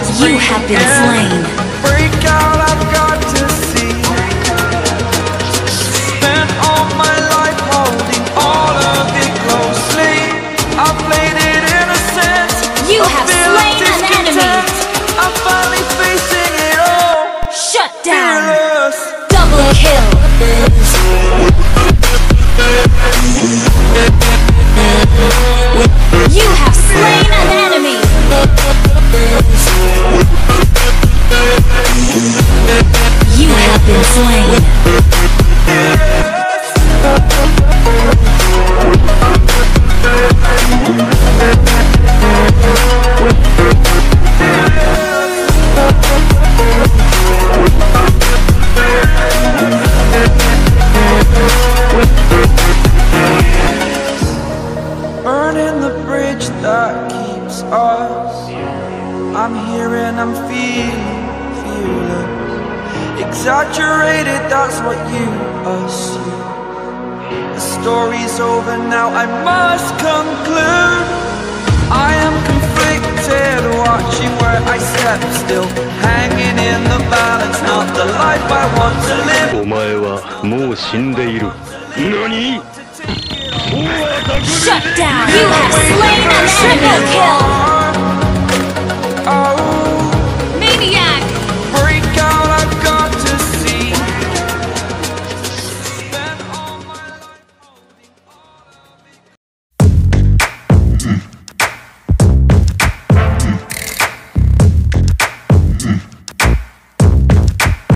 You have been slain. Break out, I've got to see. Spent all my life holding all of it closely. I played it innocent. You have slain an enemy. I'm finally facing it all. Shut down! Fearless. Double kill! I'm here and I'm feeling fearless. Exaggerated, that's what you assume. The story's over now, I must conclude. I am conflicted, watching where I step still. Hanging in the balance, not the life I want to live. お前はもう死んでいる何 Shut down! You have slain an enemy! Kill!